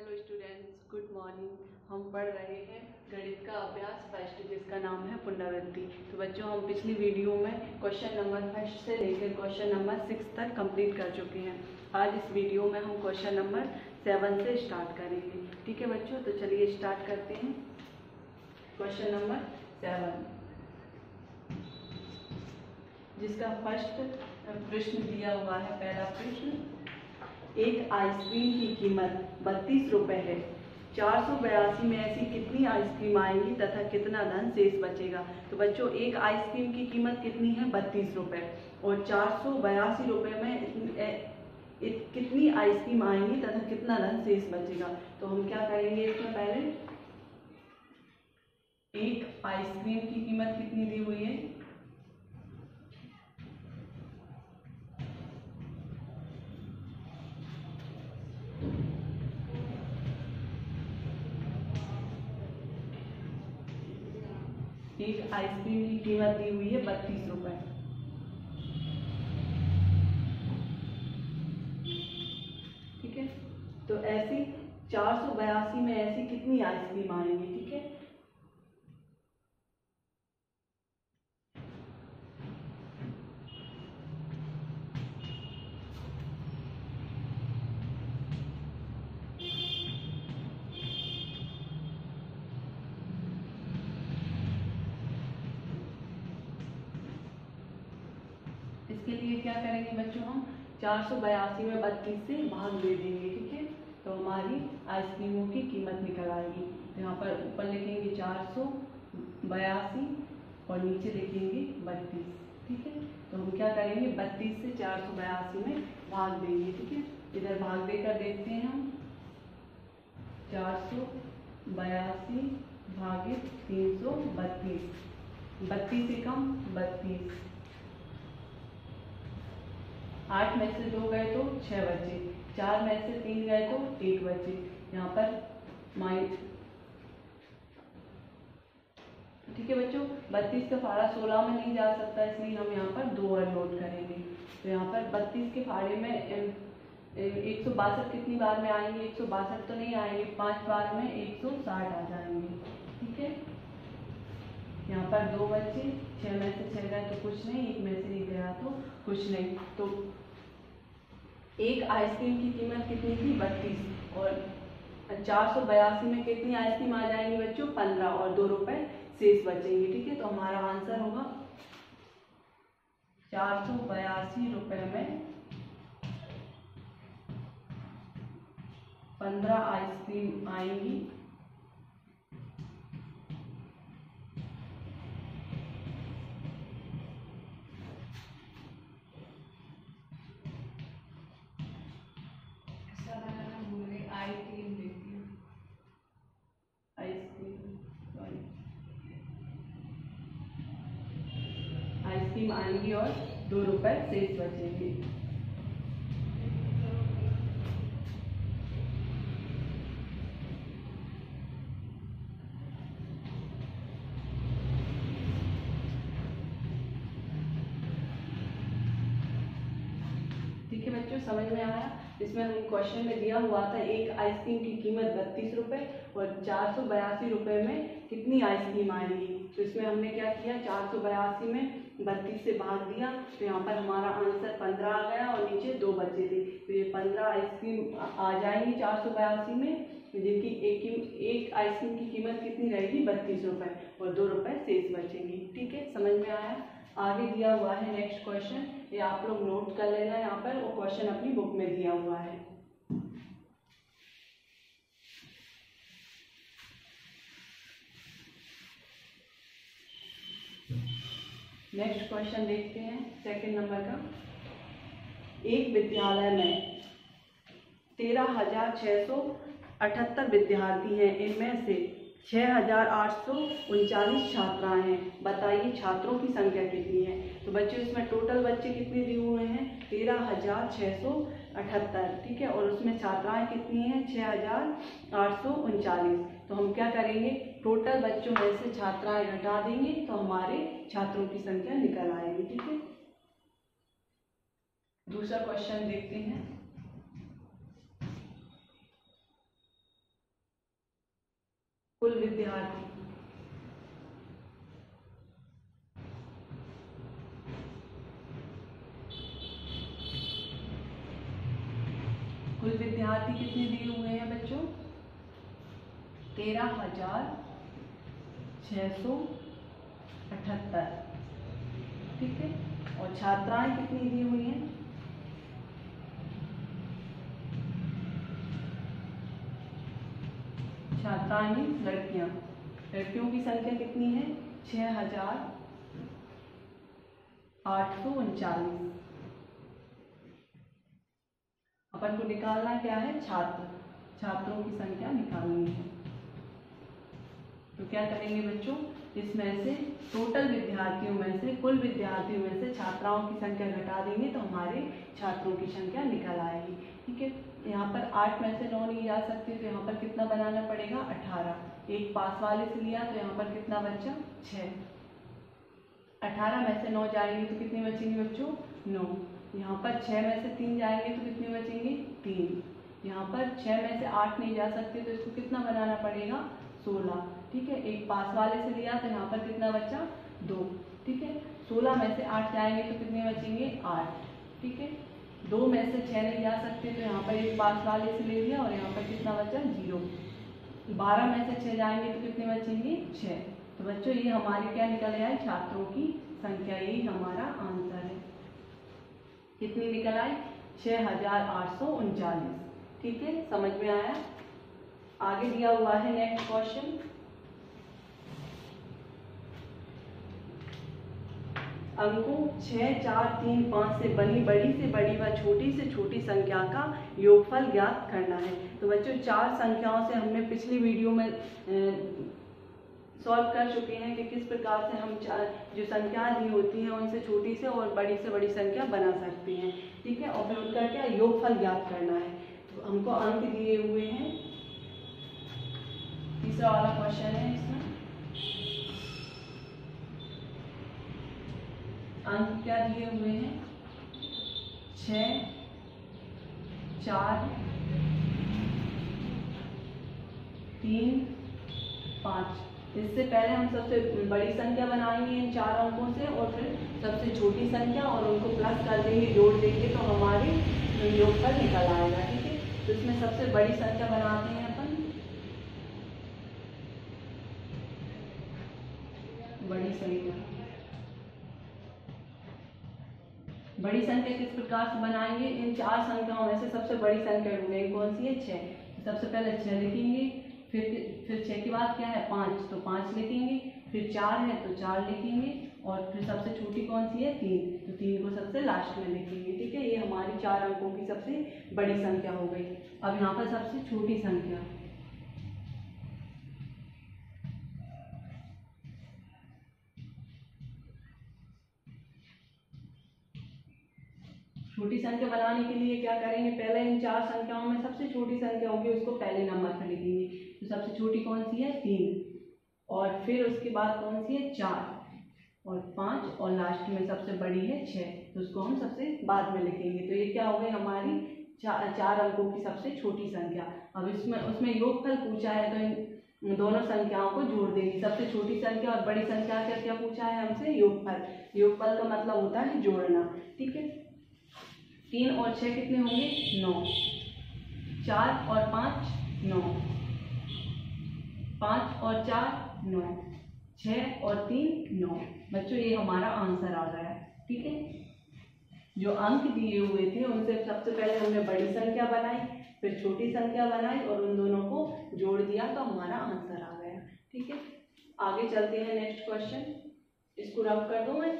Hello students good morning हम पढ़ रहे हैं गणित का अभ्यास फ़र्स्ट जिसका नाम है पुनरावृत्ति। तो बच्चों, हम पिछली वीडियो में क्वेश्चन नंबर फ़र्स्ट से लेकर क्वेश्चन नंबर सिक्स तक कंप्लीट कर चुके हैं। आज इस वीडियो में हम क्वेश्चन नंबर सेवन से स्टार्ट करेंगे। ठीक है बच्चों? तो चलिए स्टार्ट करते हैं। क्वेश्चन नंबर सेवन जिसका फ़र्स्ट प्रश्न दिया हुआ है, पहला प्रश्न एक आइसक्रीम की कीमत बत्तीस रुपए है। चार सौ बयासी में ऐसी कितनी आइसक्रीम आएँगी तथा कितना धन शेष बचेगा? तो बच्चों, एक आइसक्रीम की कीमत कितनी है? बत्तीस रुपए। और चार सौ बयासी रुपए में कितनी आइसक्रीम आएँगी तथा कितना धन शेष बचेगा? तो हम क्या करेंगे इसमें पहले? एक आइसक्रीम की कीमत कितनी दी हुई है? एक आइसक्रीम की कीमत दी हुई है बत्तीस रुपए। ठीक है? तो ऐसी चार सौ बयासी में ऐसी कितनी आइसक्रीम आएँगी, ठीक है? इसके लिए क्या करेंगे बच्चों हम? चार सौ बयासी में बत्तीस से भाग दे देंगे, ठीक है? तो हमारी आइसक्रीमों की कीमत निकल आएगी। तो यहाँ पर ऊपर लिखेंगे चार सौ बयासी और नीचे लिखेंगे बत्तीस, ठीक है? तो हम क्या करेंगे? बत्तीस से चार सौ बयासी में भाग देंगे, ठीक है? इधर भाग देकर देखते हैं हम। चार सौ बयासी भागित तीन सौ बत्तीस। बत्तीस से कम बत्तीस। आठ में से दो गए तो छह बचे। चार में से तीन गए तो एक बचे। यहाँ पर माइन ठीक है बच्चों, बत्तीस का फाड़ा सोलह में नहीं जा सकता इसलिए हम यहाँ पर दो और नोट करेंगे। तो यहाँ पर बत्तीस के फाड़े में एक सौ बासठ कितनी बार में आएँगे? एक सौ बासठ तो नहीं आएँगे, पाँच बार में एक सौ साठ आ जाएँगे। ठीक है? यहाँ पर दो बच्चे छह में से छह गए तो कुछ नहीं, एक में से एक गया तो कुछ नहीं। तो एक आइसक्रीम की कीमत कितनी थी? बत्तीस। और चार सौ बयासी में कितनी आइसक्रीम आ जाएँगी बच्चों? पंद्रह। और दो रुपए शेष बचेंगे, ठीक है? तो हमारा आंसर होगा चार सौ बयासी रुपये में पंद्रह आइसक्रीम आएँगी। आइसक्रीम आएँगी और दो रुपए शेष बचेंगे ठीक है बच्चों, समझ में आया? इसमें हम क्वेश्चन में दिया हुआ था, एक आइसक्रीम की कीमत बत्तीस रुपए और चार सौ बयासी रुपए में कितनी आइसक्रीम आएँगी? तो इसमें हमने क्या किया? चार सौ बयासी में बत्तीस से भाग दिया तो यहाँ पर हमारा आंसर पंद्रह आ गया और नीचे दो बचे थे। तो ये पंद्रह आइसक्रीम आ जाएँगी चार सौ बयासी में, जिनकी एक एक आइसक्रीम की कीमत कितनी रहेगी? बत्तीस रुपये और दो रुपए शेष बचेंगी। ठीक है? समझ में आया? आगे दिया हुआ है नेक्स्ट क्वेश्चन ये आप लोग नोट कर लेना यहाँ पर, वो क्वेश्चन अपनी बुक में दिया हुआ है। नेक्स्ट क्वेश्चन देखते हैं सेकंड नंबर का। एक विद्यालय में तेरह हज़ार छः सौ अठहत्तर विद्यार्थी हैं। इनमें से छः हज़ार आठ सौ उनचालीस छात्राएँ हैं। बताइए छात्रों की संख्या कितनी है? तो बच्चों, इसमें टोटल बच्चे कितने दिए हुए हैं? तेरह हज़ार छः सौ अठहत्तर, ठीक है? और उसमें छात्राएँ कितनी हैं? छः हज़ार आठ सौ उनचालीस। तो हम क्या करेंगे? टोटल बच्चों में से छात्राएँ घटा देंगे तो हमारे छात्रों की संख्या निकल आएगी, ठीक है? दूसरा क्वेश्चन देखते हैं। कुल विद्यार्थी। कुल विद्यार्थी कितने दिए हुए हैं? तेरह हज़ार छः सौ अठहत्तर। ठीक है? और छात्राएँ कितनी दी हुई हैं? छात्राएँ लड़कियाँ। लड़कियों की संख्या कितनी है? छह हज़ार आठ सौ उनचालीस। अपन को निकालना क्या है? छात्र। छात्रों की संख्या निकालनी है। तो क्या करेंगे बच्चों? इसमें से टोटल विद्यार्थियों में से, कुल विद्यार्थियों में से छात्राओं की संख्या घटा देंगे तो हमारे छात्रों की संख्या निकल आएगी। ठीक है? यहाँ पर आठ में से नौ नहीं जा सकते तो यहाँ पर कितना बनाना पड़ेगा? अठारह। एक पास वाले से लिया तो यहाँ पर कितना बच्चा छः अठारह में से नौ जाएँगे तो कितने बचेंगे बच्चों? नौ। यहाँ पर छः में से तीन जाएँगे तो कितने बचेंगे? तीन। यहाँ पर छः में से आठ नहीं जा सकते तो इसको कितना बनाना पड़ेगा? सोलह। ठीक है? एक पास वाले से लिया तो यहाँ पर कितना बचा? दो। ठीक है? सोलह में से आठ जाएँगे तो कितने बचेंगे? आठ। ठीक है? दो में से छः नहीं जा सकते तो यहाँ पर एक पास वाले से ले लिया और यहाँ पर कितना बचा? ज़ीरो। बारह में से छः जाएँगे तो कितने बचेंगे? छः तो बच्चों, ये हमारी क्या निकल आए छात्रों की संख्या यही हमारा आंसर है। कितनी निकल आई? छः हज़ार आठ सौ उनचालीस। ठीक है? समझ में आया? आगे दिया हुआ है नेक्स्ट क्वेश्चन अंकों छः चार, तीन, पाँच से बनी, बड़ी से बड़ी व छोटी से छोटी संख्या का योगफल ज्ञात करना है। तो बच्चों, चार संख्याओं से हमने पिछली वीडियो में सॉल्व कर चुके हैं कि किस प्रकार से हम चार, जो संख्या दी होती हैं, उनसे छोटी से और बड़ी से बड़ी संख्या बना सकते हैं। ठीक है? और फिर उनका क्या? योगफल ज्ञात करना है। तो हमको अंक दिए हुए हैं। तीसरा वाला क्वेश्चन है इसमें। अंक क्या दिए हुए हैं? छ चार, तीन, पाँच। इससे पहले हम सबसे बड़ी संख्या बनाएँगे इन चार अंकों से और फिर सबसे छोटी संख्या और उनको प्लस कर देंगे, जोड़ देंगे तो हमारे योग पर निकल आएगा, ठीक है? तो इसमें सबसे बड़ी संख्या बनाते हैं अपन बड़ी संख्या बड़ी संख्या किस प्रकार से बनाएँगे? इन चार संख्याओं में से सबसे बड़ी संख्या ढूंढेंगे कौन सी है? छः सबसे पहले छः लिखेंगे, फिर फिर छः के बाद क्या है? पाँच। तो पाँच लिखेंगे, फिर चार है तो चार लिखेंगे, और फिर सबसे छोटी कौन सी है? तीन। तो तीन को सबसे लास्ट में लिखेंगे, ठीक है? ये हमारी चार अंकों की सबसे बड़ी संख्या हो गई। अब यहाँ पर सबसे छोटी संख्या। संख्या बनाने के लिए क्या करेंगे? पहले इन चार संख्याओं में सबसे छोटी संख्या होगी, उसको पहले नंबर पर लिखेंगे तो सबसे छोटी कौन सी है? तीन। और फिर उसके बाद कौन सी है? चार। और पाँच, और लास्ट में सबसे बड़ी है छः तो उसको हम सबसे बाद में लिखेंगे। तो ये क्या हो गई हमारी? चार चार अंकों की सबसे छोटी संख्या। अब इसमें, उसमें योगफल पूछा है तो इन दोनों संख्याओं को जोड़ देंगे। सबसे छोटी संख्या और बड़ी संख्या क्या क्या पूछा है हमसे? योगफल योगफल का मतलब होता है जोड़ना। ठीक है? तीन और छः कितने होंगे? नौ। चार और पाँच, नौ। पाँच और चार, नौ। छः और तीन, नौ। बच्चों, ये हमारा आंसर आ गया। ठीक है? जो अंक दिए हुए थे, उनसे सबसे पहले हमने बड़ी संख्या बनाई, फिर छोटी संख्या बनाई और उन दोनों को जोड़ दिया तो हमारा आंसर आ गया। ठीक है? आगे चलते हैं नेक्स्ट क्वेश्चन। इसको रब कर दो मैं?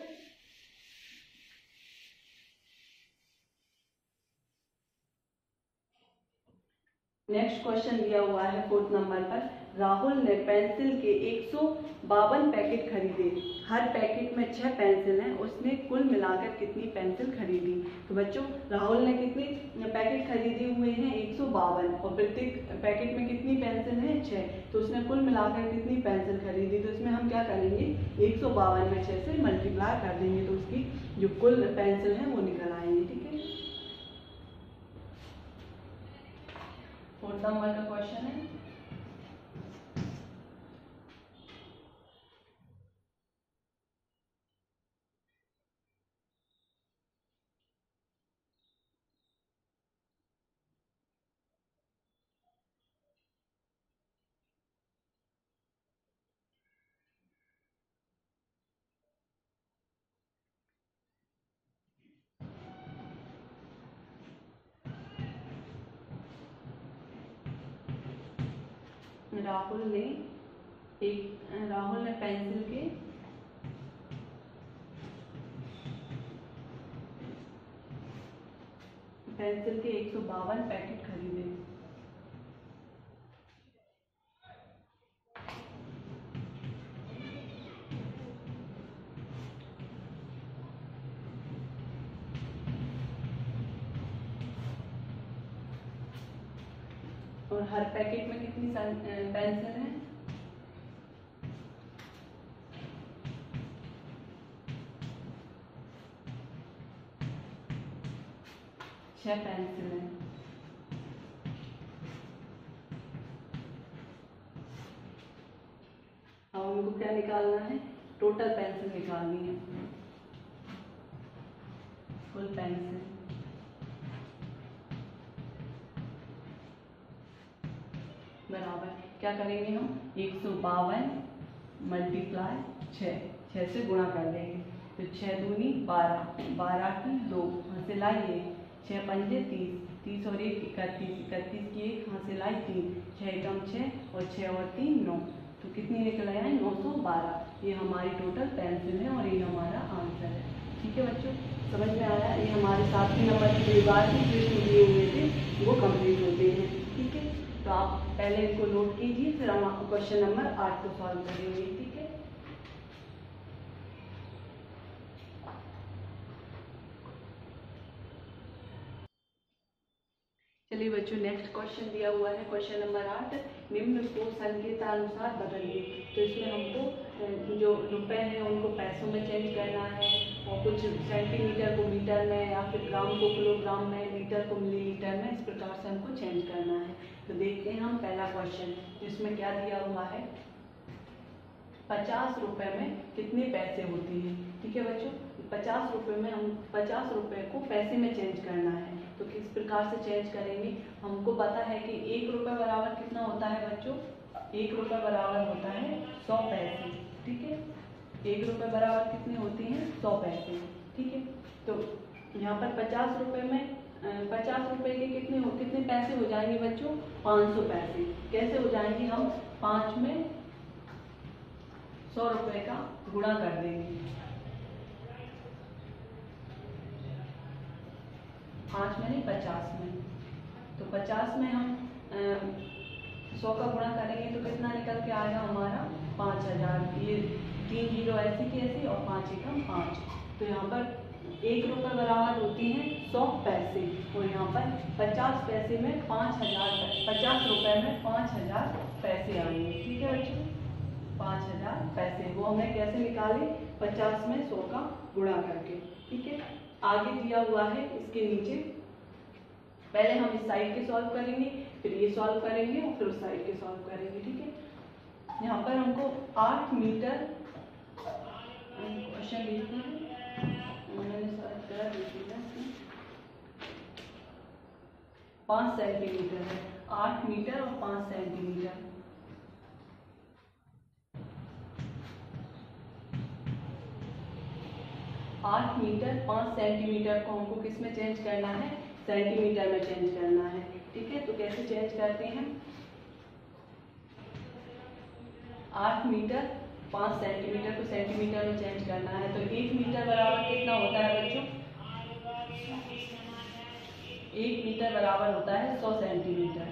नेक्स्ट क्वेश्चन दिया हुआ है फोर्थ नंबर पर। राहुल ने पेंसिल के एक सौ बावन पैकेट खरीदे। हर पैकेट में छह पेंसिल हैं। उसने कुल मिलाकर कितनी पेंसिल खरीदी? तो बच्चों, राहुल ने कितनी पैकेट खरीदे हुए हैं? एक सौ बावन। और प्रत्येक पैकेट में कितनी पेंसिल है? छः तो उसने कुल मिलाकर कितनी पेंसिल खरीदी? तो इसमें हम क्या करेंगे? एक सौ बावन में छह से मल्टीप्लाई कर देंगे। तो उसकी जो कुल पेंसिल है, वो निकल आएँगे। ठीक है फोर्थ नंबर का क्वेश्चन है। राहुल ने एक, राहुल ने पेंसिल के पेंसिल के एक सौ बावन पैकेट खरीदे। और हर पैकेट में कितनी पेंसिल है। छह पेंसिल है। अब हमको क्या निकालना है? टोटल पेंसिल निकालनी है। क्या करेंगे हम? एक सौ बावन मल्टीप्लाई छः से गुणा कर देंगे। तो छः दूनी बारह। बारह की दो। यहाँ से लाइए छः पंजे तीस। तीस और एक इकतीस। इकतीस की एक यहाँ से लाई? तीन। छः कम छः और छः और तीन नौ। तो कितनी निकल आया है? नौ सौ बारह। ये हमारी टोटल पेंसिल है और ये हमारा आंसर है। ठीक है बच्चों? समझ में आया? ये हमारे सातवें नंबर की जो बात की प्रश्न दिए हुए थे वो कंप्लीट होते हैं है। तो आप पहले इनको नोट कीजिए, फिर हम आपको क्वेश्चन नंबर आठ को सॉल्व करेंगे ठीक है? चलिए बच्चों नेक्स्ट क्वेश्चन दिया हुआ है क्वेश्चन नंबर आठ, निम्न को संकेतानुसार बदलिए। तो इसमें हमको जो रुपए हैं, उनको पैसों में चेंज करना है, और कुछ सेंटीमीटर को मीटर में या फिर ग्राम को किलोग्राम में लीटर को मिलीलीटर में, इस प्रकार से हमको चेंज करना है। तो देखते हैं हम पहला क्वेश्चन जिसमें क्या दिया हुआ है? पचास रुपए में कितने पैसे होती हैं? ठीक है बच्चों? पचास रुपए में हम, पचास रुपए को पैसे में चेंज करना है। तो किस प्रकार से चेंज करेंगे? हमको पता है कि एक रुपये बराबर कितना होता है बच्चों? एक रुपये बराबर होता है सौ पैसे। ठीक है? एक रुपये बराबर कितने होती हैं? सौ पैसे। ठीक है? तो यहाँ पर पचास रुपये में पचास रुपए के कितने हो, कितने पैसे हो जाएँगे बच्चों? पाँच सौ पैसे। कैसे हो जाएँगे हम? पाँच में सौ रुपए का गुणा कर देंगे। पाँच में नहीं, पचास में। तो पचास में हम सौ का गुणा करेंगे तो कितना निकल के आएगा हमारा? पाँच हज़ार। ये तीन ज़ीरो ऐसी की ऐसी और पाँच एकम पाँच। तो यहाँ पर एक रुपये बराबर होती है सौ पैसे। और यहाँ पर पचास पैसे में पाँच हज़ार पचास रुपए में पाँच हज़ार पैसे आएँगे ठीक है बच्चों? पाँच हज़ार पैसे। वो हमने कैसे निकाले? पचास में सौ का गुणा करके। ठीक है? आगे दिया हुआ है इसके नीचे। पहले हम इस साइड के सॉल्व करेंगे, फिर ये सॉल्व करेंगे और फिर उस साइड के सॉल्व करेंगे। ठीक है? यहाँ पर हमको आठ मीटर, क्वेश्चन लिखना है। पाँच सेंटीमीटर है। आठ मीटर और पाँच सेंटीमीटर। आठ मीटर, पाँच सेंटीमीटर को हमको किसमें चेंज करना है? सेंटीमीटर में चेंज करना है। ठीक है? तो कैसे चेंज करते हैं? आठ मीटर पाँच सेंटीमीटर को सेंटीमीटर में चेंज करना है। तो एक मीटर बराबर कितना होता है बच्चों? एक मीटर बराबर होता है सौ सेंटीमीटर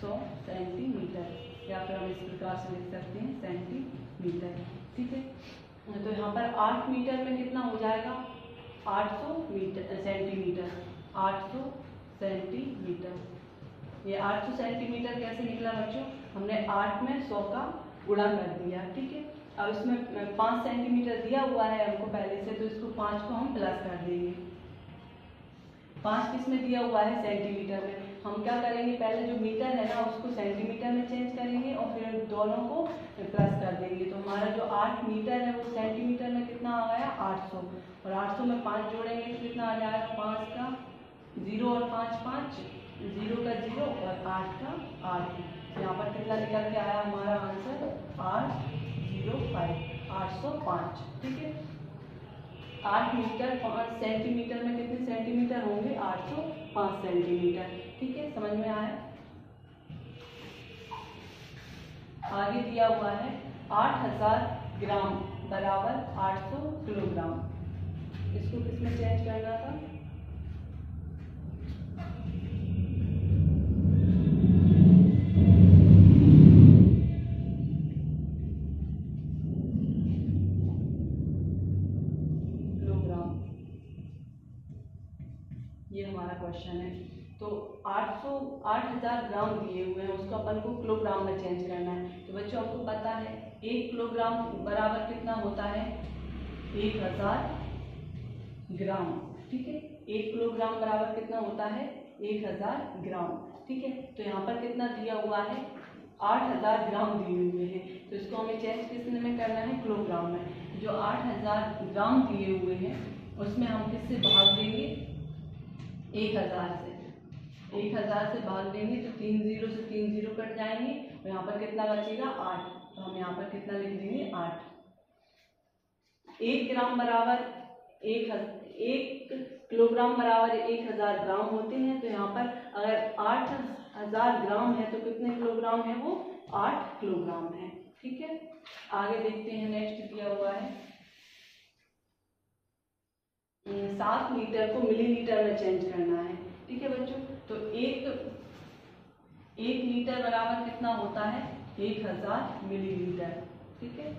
सौ सेंटीमीटर या फिर हम इस प्रकार से लिख सकते हैं सेंटीमीटर ठीक है? तो यहाँ पर आठ मीटर में कितना हो जाएगा? आठ सौ मीटर सेंटीमीटर आठ सौ सेंटीमीटर ये आठ सौ सेंटीमीटर कैसे निकला बच्चों? हमने आठ में सौ का गुणा कर दिया, ठीक है? अब इसमें पाँच सेंटीमीटर दिया हुआ है हमको पहले से तो इसको पाँच को हम प्लस कर देंगे। पाँच किसमें दिया हुआ है? सेंटीमीटर में। हम क्या करेंगे? पहले जो मीटर है ना, उसको सेंटीमीटर में चेंज करेंगे और फिर दोनों को प्लस कर देंगे। तो हमारा जो आठ मीटर है, वो सेंटीमीटर में कितना आ गया? आठ सौ। और आठ सौ में पाँच जोड़ेंगे तो कितना आ जाएगा? पाँच का ज़ीरो और पाँच पाँच। ज़ीरो का ज़ीरो और आठ का आठ। यहाँ पर कितना निकल के आया हमारा आंसर? आठ, ज़ीरो फाइव आठ सौ पाँच। ठीक है? आठ मीटर पाँच सेंटीमीटर में कितने सेंटीमीटर होंगे? आठ सौ पाँच सेंटीमीटर। ठीक है? समझ में आया? आगे दिया हुआ है आठ हज़ार ग्राम बराबर आठ सौ किलोग्राम। इसको किसमें चेंज करना था? क्वेश्चन है। तो 800 8000 ग्राम दिए हुए हैं, उसको अपन को किलोग्राम में चेंज करना है। तो बच्चों, आपको पता है, एक किलोग्राम बराबर कितना होता है? एक हज़ार ग्राम, ठीक है? एक किलोग्राम बराबर कितना होता है? एक हज़ार ग्राम, ठीक है? तो यहाँ पर कितना दिया हुआ है? आठ हज़ार ग्राम दिए हुए हैं। तो इसको हमें चेंज किसमें करना है? किलोग्राम में। जो आठ हज़ार ग्राम दिए हुए हैं, उसमें हम किससे भाग देंगे? एक हज़ार से। एक हज़ार से भाग देंगे तो तीन ज़ीरो से तीन ज़ीरो कट जाएँगे। और यहाँ पर कितना बचेगा? आठ। तो हम यहाँ पर कितना लिख देंगे? आठ। एक ग्राम बराबर एक एक किलोग्राम बराबर एक हज़ार ग्राम होते हैं। तो यहाँ पर अगर आठ हज़ार ग्राम है तो कितने किलोग्राम है वो? आठ किलोग्राम है। ठीक है? आगे देखते हैं नेक्स्ट दिया हुआ है। सात लीटर को मिलीलीटर में चेंज करना है। ठीक है बच्चों? तो एक एक लीटर बराबर कितना होता है? एक हज़ार मिलीलीटर। ठीक है?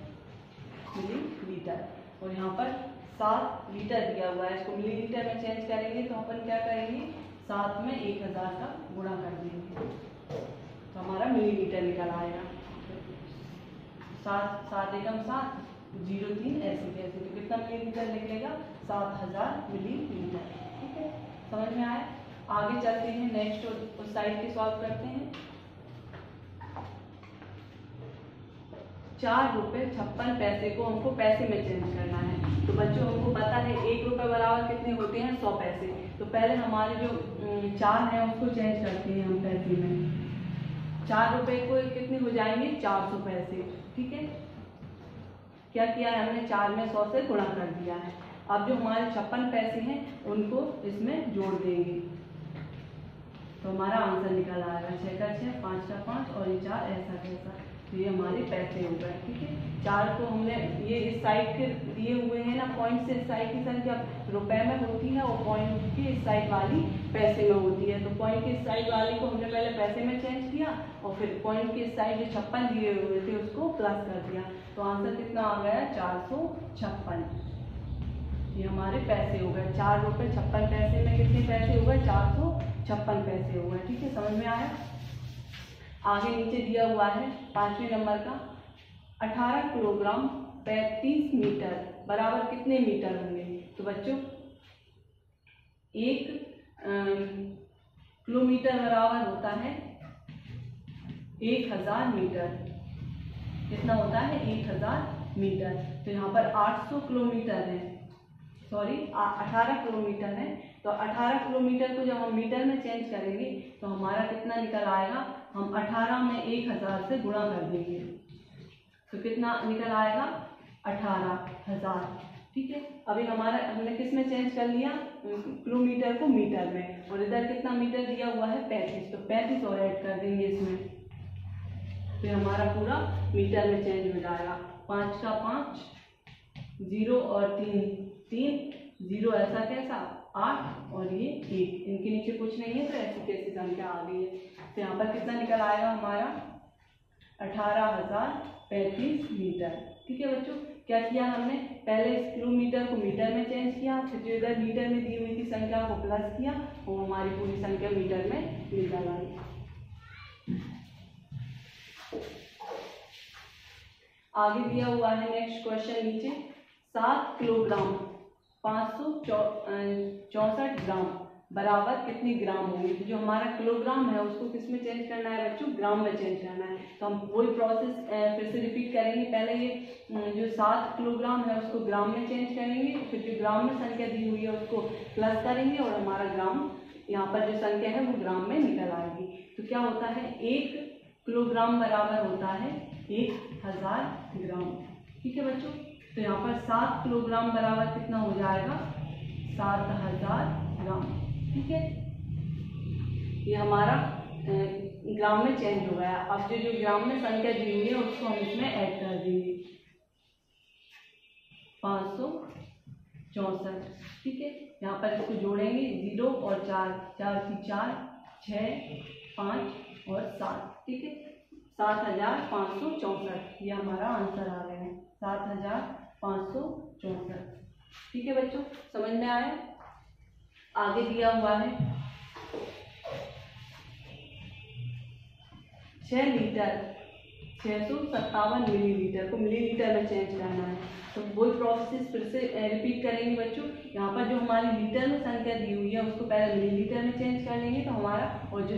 मिलीलीटर। और यहाँ पर सात लीटर दिया हुआ है। इसको मिलीलीटर में चेंज करेंगे तो अपन क्या करेंगे? सात में एक हज़ार का गुणा कर देंगे। तो हमारा मिलीलीटर निकल आएगा सात सात एकम सात। ज़ीरो तीन, ऐसे कैसे तो कितना मिलीलीटर निकलेगा? सात हज़ार मिलीलीटर ठीक है? समझ में आया? आगे चलते हैं नेक्स्ट उस साइड के सॉल्व करते हैं। चार रुपए छप्पन पैसे को हमको पैसे में चेंज करना है। तो बच्चों, हमको पता है एक रुपए बराबर कितने होते हैं? सौ पैसे। तो पहले हमारे जो चार है, उसको चेंज करते हैं हम पैसे में। चार रुपए को कितने हो जाएँगे? चार सौ पैसे। ठीक है? क्या किया है? हमने चार में सौ से गुणा कर दिया है। अब जो हमारे छप्पन पैसे हैं, उनको इसमें जोड़ देंगे। तो हमारा आंसर निकल आएगा छः का छः पाँच का पाँच और ये चार, ऐसा कैसा तो ये हमारे पैसे हो गए, ठीक है? चार को हमने ये इस साइड के दिए हुए हैं ना पॉइंट से इस साइड की संख्या। रुपए में होती है और पॉइंट की इस साइड वाली पैसे में होती है। तो पॉइंट की इस साइड वाली को हमने पहले पैसे में चेंज किया और फिर पॉइंट की इस साइड जो छप्पन दिए हुए थे, उसको प्लस कर दिया। तो आंसर कितना आ गया? चार सौ छप्पन। ये हमारे पैसे हो गए। चार रुपये छप्पन पैसे में कितने पैसे हो गए? चार सौ छप्पन पैसे हो गए। ठीक है, समझ में आया? आगे नीचे दिया हुआ है पाँचवें नंबर का। अठारह किलोग्राम पैंतीस मीटर, बराबर कितने मीटर होंगे? तो बच्चों, एक किलोमीटर बराबर होता है एक हज़ार मीटर। कितना होता है? एक हज़ार मीटर। तो यहाँ पर आठ सौ किलोमीटर है। सॉरी अठारह किलोमीटर है। तो 18 किलोमीटर को जब हम मीटर में चेंज करेंगे तो हमारा कितना निकल आएगा? हम 18 में एक हज़ार से गुणा कर देंगे। तो कितना निकल आएगा? अठारह हज़ार। ठीक है? अभी हमारा, हमने किसमें चेंज कर लिया? किलोमीटर को मीटर में। और इधर कितना मीटर दिया हुआ है? पैंतीस। तो पैंतीस और ऐड कर देंगे इसमें। फिर हमारा पूरा मीटर में चेंज हो जाएगा। पाँच का पाँच, ज़ीरो और तीन। तीन, ज़ीरो ऐसा कैसा? आठ और ये एक। इनके नीचे कुछ नहीं है तो ऐसी कैसी संख्या आ गई है? तो यहाँ पर कितना निकल आएगा हमारा? अठारह हज़ार पैंतीस मीटर। ठीक है बच्चों, क्या किया हमने? पहले इस किलोमीटर को मीटर में चेंज किया, फिर जो इधर मीटर में दी हुई थी संख्या को प्लस किया, वो हमारी पूरी संख्या मीटर में निकल आई आगे दिया हुआ है नेक्स्ट क्वेश्चन नीचे। सात किलोग्राम, पाँच सौ चौसठ ग्राम, बराबर कितनी ग्राम होंगे? तो जो हमारा किलोग्राम है, उसको किसमें चेंज करना है बच्चों? ग्राम में चेंज करना है। तो हम वही प्रोसेस फिर से रिपीट करेंगे। पहले ये जो सात किलोग्राम है, उसको ग्राम में चेंज करेंगे। फिर जो ग्राम में संख्या दी हुई है, उसको प्लस करेंगे और हमारा ग्राम, यहाँ पर जो संख्या है, वो ग्राम में निकल आएगी। तो क्या होता है? एक किलोग्राम बराबर होता है एक हज़ार ग्राम। ठीक है बच्चों? तो यहाँ पर सात किलोग्राम बराबर कितना हो जाएगा? सात हज़ार ग्राम। ठीक है? ये हमारा ग्राम में चेंज हो गया। अब जो जो ग्राम में संख्या दी हुई है उसको हम इसमें ऐड कर देंगे। पाँच सौ चौंसठ। ठीक है? यहाँ पर इसको जोड़ेंगे, ज़ीरो और चार। चार की चार, छः, पाँच और सात। ठीक है? सात हज़ार पाँच सौ चौंसठ। ये हमारा आंसर आ गया है। सात हज़ार पाँच सौ चौंसठ। ठीक है बच्चों, समझ में आया? आगे दिया हुआ है। छः लीटर छः सौ सत्तावन मिलीलीटर को मिलीलीटर में चेंज करना है। तो वही प्रोसेस फिर से रिपीट करेंगे बच्चों। यहाँ पर जो हमारी लीटर में संख्या दी हुई है, उसको पहले मिलीलीटर में चेंज कर लेंगे। तो हमारा और जो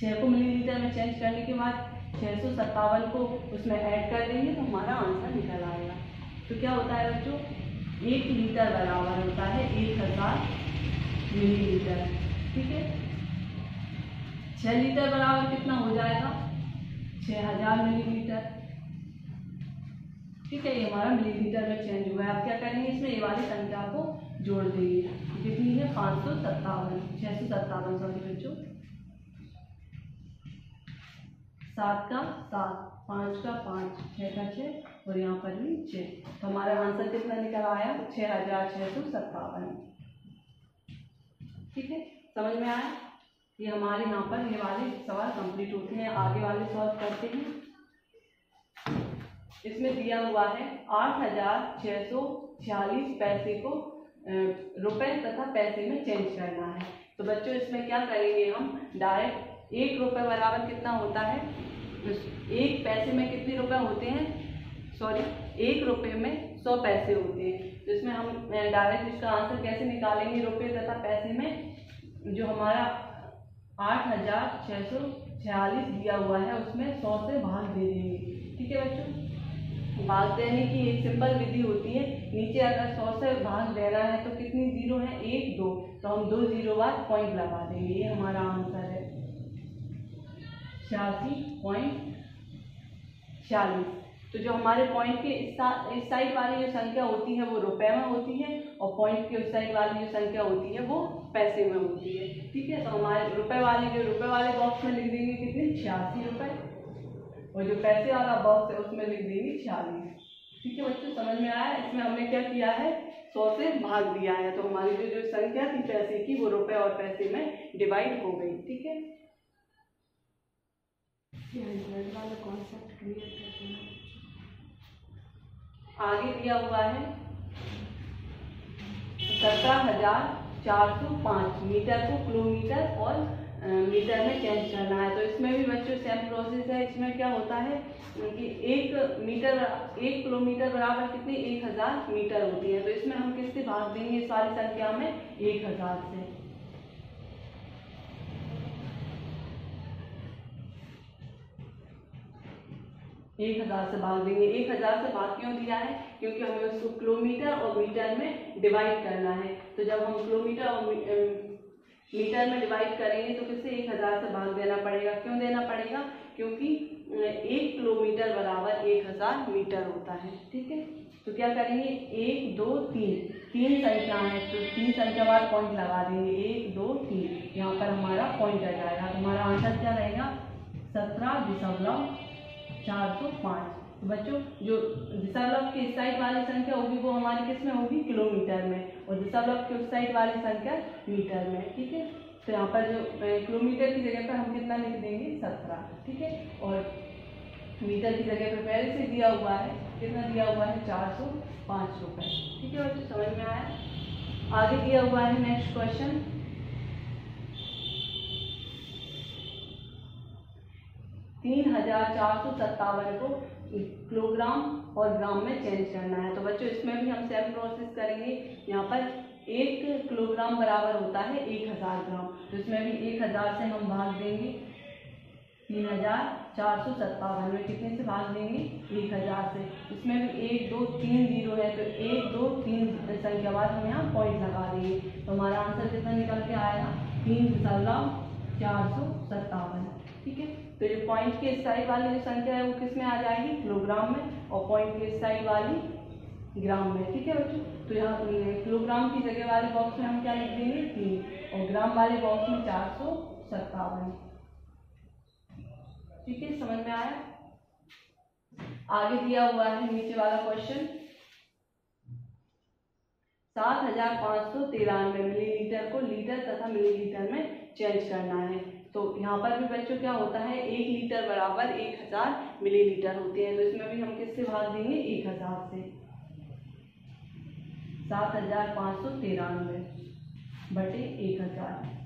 छः को मिलीलीटर में चेंज करने के बाद छः सौ सत्तावन को उसमें ऐड कर देंगे तो हमारा आंसर निकल आएगा। तो क्या होता है बच्चों? एक लीटर बराबर होता है, एक हज़ार मिलीलीटर ठीक है? छः लीटर बराबर कितना हो जाएगा? छः हज़ार मिलीलीटर ठीक है, ये हमारा मिलीलीटर में चेंज हुआ है। आप क्या करेंगे इसमें? ये वाली संख्या को जोड़ देंगे। कितनी है? पाँच सौ सत्तावन। छः सौ सत्तावन सॉरी बच्चों। सात का सात, पाँच का पाँच, छः का छः और यहाँ पर भी छः। तो हमारा आंसर कितना निकल आया? छः हज़ार छः सौ सत्तावन। ठीक है? समझ में आया? ये हमारे यहाँ पर ये वाले सवाल कंप्लीट होते हैं। आगे वाले सॉल्व करते हैं। इसमें दिया हुआ है आठ हज़ार छः सौ छियालीस पैसे को रुपए तथा पैसे में चेंज करना है। तो बच्चों, इसमें क्या करेंगे हम? डायरेक्ट एक रुपए बराबर कितना होता है? एक पैसे में कितने रुपए होते हैं? सॉरी एक रुपए में सौ पैसे होते हैं। तो इसमें हम डायरेक्ट इसका आंसर कैसे निकालेंगे रुपए तथा पैसे में? जो हमारा आठ हज़ार छः सौ छियालीस दिया हुआ है, उसमें सौ से भाग दे देंगे। ठीक है बच्चों? भाग देने की एक सिंपल विधि होती है, नीचे अगर सौ से भाग देना है तो कितनी ज़ीरो है? एक, दो। तो हम दो ज़ीरो बाद पॉइंट लगा देंगे। ये हमारा आंसर है। छियासी पॉइंट छियालीस। तो जो हमारे पॉइंट के इस, साइड वाली जो संख्या होती है वो रुपए में होती है और पॉइंट के उस साइड वाली जो संख्या होती है वो पैसे में होती है। ठीक है? तो हमारे रुपए वाले जो रुपए वाले बॉक्स में लिख देंगे कितने? छियासी रुपए। और जो पैसे वाला बॉक्स है उसमें लिख देंगे छियालीस। ठीक है बच्चों? समझ में आया? इसमें हमने क्या किया है? सौ से भाग दिया है। तो हमारी जो जो संख्या थी पैसे की वो रुपए और पैसे में डिवाइड हो गई। ठीक है? हैं आगे दिया हुआ है। सत्रह हज़ार चार सौ पाँच मीटर को किलोमीटर और मीटर में चेंज करना है। तो इसमें भी बच्चों सेम प्रोसेस है। इसमें क्या होता है कि एक मीटर, एक किलोमीटर बराबर कितनी? एक हज़ार मीटर होती है। तो इसमें हम किससे भाग देंगे? वाली संख्या में एक हज़ार से। एक हज़ार से भाग देंगे। एक हज़ार से भाग क्यों दिया है? क्योंकि हमें उसको किलोमीटर और मीटर में डिवाइड करना है। तो जब हम किलोमीटर और मीटर में डिवाइड करेंगे तो किससे एक हज़ार से भाग देना पड़ेगा। क्यों देना पड़ेगा? क्योंकि एक किलोमीटर बराबर एक हज़ार मीटर होता है। ठीक है? तो क्या करेंगे? एक, दो, तीन। तीन संख्या है तो तीन संख्या बाद पॉइंट लगा देंगे। एक, दो, तीन। यहाँ पर हमारा पॉइंट आ जाएगा। तो हमारा आंसर क्या रहेगा? सत्रह दशमलव चार सौ पाँच। तो बच्चों, जो दशमलव की इस साइड वाली संख्या होगी, वो हमारी किसमें होगी? किलोमीटर में। और दशमलव की उस साइड वाली संख्या मीटर में, ठीक है? तो यहाँ पर जो किलोमीटर की जगह पर हम कितना लिख देंगे? सत्रह, ठीक है? और मीटर की जगह पर पहले से दिया हुआ है, कितना दिया हुआ है? चार सौ पाँच रुपये ठीक है? बच्चों, समझ में आया? आगे दिया हुआ है नेक्स्ट क्वेश्चन। तीन हज़ार चार सौ सत्तावन को किलोग्राम और ग्राम में चेंज करना है। तो बच्चों, इसमें भी हम सेम प्रोसेस करेंगे। यहाँ पर एक किलोग्राम बराबर होता है एक हज़ार ग्राम। तो इसमें भी एक हज़ार से हम भाग देंगे। तीन हज़ार चार सौ सत्तावन में कितने से भाग देंगे? एक हज़ार से। इसमें भी एक, दो, तीन ज़ीरो है। तो एक, दो, तीन संख्या बाद हम यहाँ पॉइंट लगा देंगे। तो हमारा आंसर कितना निकल के आएगा तीन दशमलव चार सौ सत्तावन। ठीक है? तो जो पॉइंट के साइड वाली जो संख्या है वो किसमें आ जाएगी? किलोग्राम में और पॉइंट के साइड वाली ग्राम में। ठीक है बच्चों? तो यहाँ किलोग्राम की जगह वाले बॉक्स में हम क्या लिख देंगे? तीन। और ग्राम वाले बॉक्स में चार सौ सत्तावन। ठीक है? समझ में आया? आगे दिया हुआ है नीचे वाला क्वेश्चन सात हज़ार पाँच सौ तिरानवे मिलीलीटर को लीटर तथा मिलीलीटर में चेंज करना है। तो यहाँ पर भी बच्चों, क्या होता है, एक लीटर बराबर एक हज़ार मिलीलीटर होते हैं। तो इसमें भी हम किससे भाग देंगे? एक हज़ार से। सात हज़ार पाँच सौ तिरानवे बटे एक हज़ार।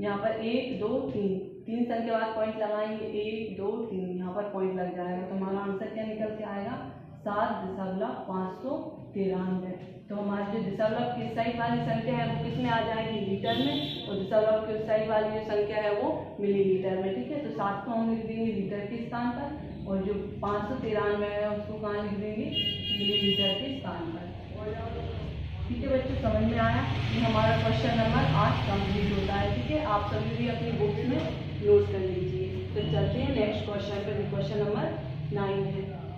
यहाँ पर एक, दो, तीन। तीन सन के बाद पॉइंट लगाएँगे। एक, दो, तीन। यहाँ पर पॉइंट लग जाएगा। तो हमारा आंसर क्या निकल के आएगा? सात दशमलव पाँच सौ तिरानवे। तो हमारी जो दशमलव की साइड वाली संख्या है, वो किसमें आ जाएगी? लीटर में। और दशमलव की साइड वाली जो संख्या है, वो मिलीलीटर में, ठीक है? तो सात को हम लिख देंगे लीटर के स्थान पर। और जो पाँच सौ तिरानवे है, उसको कहाँ लिख देंगे? मिलीलीटर के स्थान पर। ठीक है बच्चों, समझ में आया? कि हमारा क्वेश्चन नंबर आठ कंप्लीट होता है, ठीक है? आप सभी भी अपनी बुक्स में नोट कर लीजिए। तो चलते हैं नेक्स्ट क्वेश्चन पे क्वेश्चन नंबर नाइन है।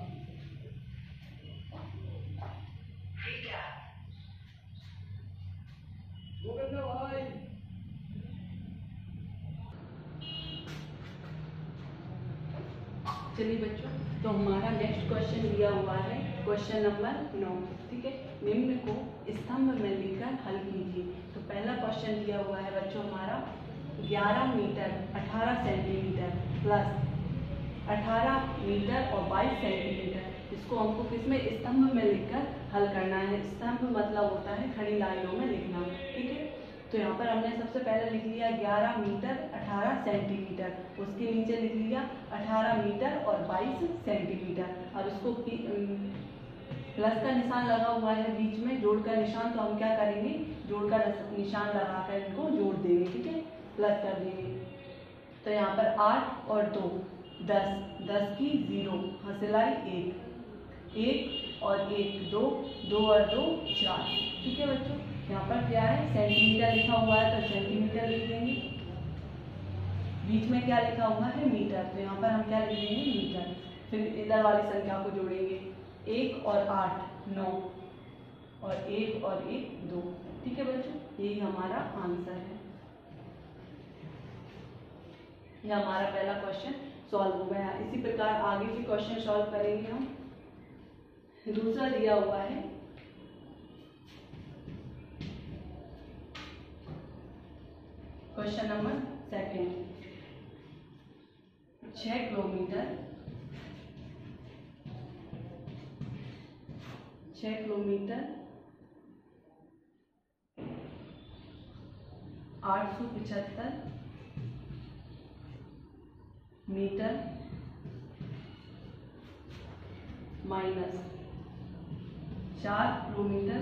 चलिए बच्चों तो हमारा नेक्स्ट क्वेश्चन दिया हुआ है। क्वेश्चन नंबर नौ, ठीक है? निम्न को स्तंभ में लिखकर हल कीजिए। तो पहला क्वेश्चन दिया हुआ है बच्चों हमारा 11 मीटर 18 सेंटीमीटर प्लस 18 मीटर और 22 सेंटीमीटर इसको हमको किसमें स्तंभ में लिखकर हल करना है। स्तंभ मतलब होता है खड़ी लाइनों में लिखना, ठीक है? तो यहाँ पर हमने सबसे पहले लिख लिया 11 मीटर 18 सेंटीमीटर। उसके नीचे लिख लिया 18 मीटर और 22 सेंटीमीटर। अब इसको प्लस का निशान लगा हुआ है बीच में, जोड़ का निशान तो हम क्या करेंगे? जोड़ का निशान लगा कर इनको जोड़ देंगे, ठीक है? प्लस कर देंगे। तो यहाँ पर आठ और दो, दस दस की ज़ीरो, हंसलाई एक। एक और एक दो दो और दो, चार। ठीक है बच्चों? यहाँ पर क्या है? सेंटीमीटर लिखा हुआ है तो सेंटीमीटर लिख देंगे बीच में क्या लिखा हुआ है? मीटर तो यहाँ पर हम क्या लिख देंगे मीटर फिर इधर वाली संख्या को जोड़ेंगे। एक और आठ, नौ। और एक और एक, दो। ठीक है बच्चों? यही हमारा आंसर है। यह हमारा पहला क्वेश्चन सॉल्व हो गया। इसी प्रकार आगे भी क्वेश्चन सॉल्व करेंगे हम। दूसरा दिया हुआ है। क्वेश्चन नंबर सेकंड छह किलोमीटर छह किलोमीटर आठ सौ पिछहत्तर मीटर माइनस चार किलोमीटर।